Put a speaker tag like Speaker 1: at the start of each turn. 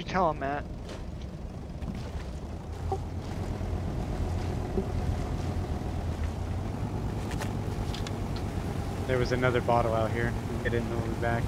Speaker 1: You tell him, Matt?
Speaker 2: There was another bottle out here. Get in the be back.